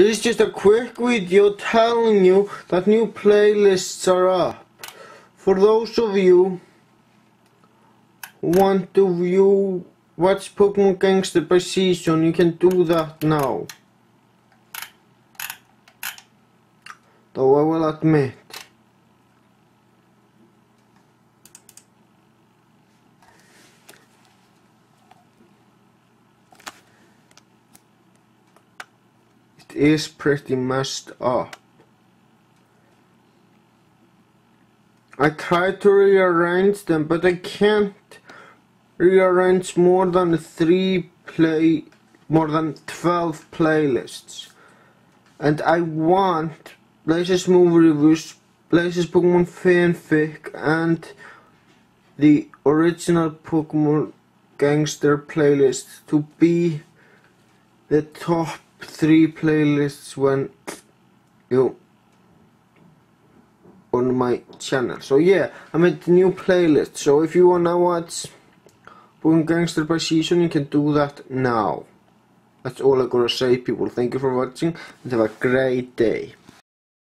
Is just a quick video telling you that new playlists are up. For those of you who want to view watch Pokemon Gangster by season, you can do that now. Though I will admit, is pretty messed up. Oh. I tried to rearrange them, but I can't rearrange more than three play, more than 12 playlists. And I want Places Movie Reviews, Places Pokemon Fanfic, and the original Pokemon Gangster playlist to be the top three playlists when you on my channel. So yeah, I made a new playlist. So if you wanna watch Pokemon Gangster by season, you can do that now. That's all I gotta say, people. Thank you for watching and have a great day.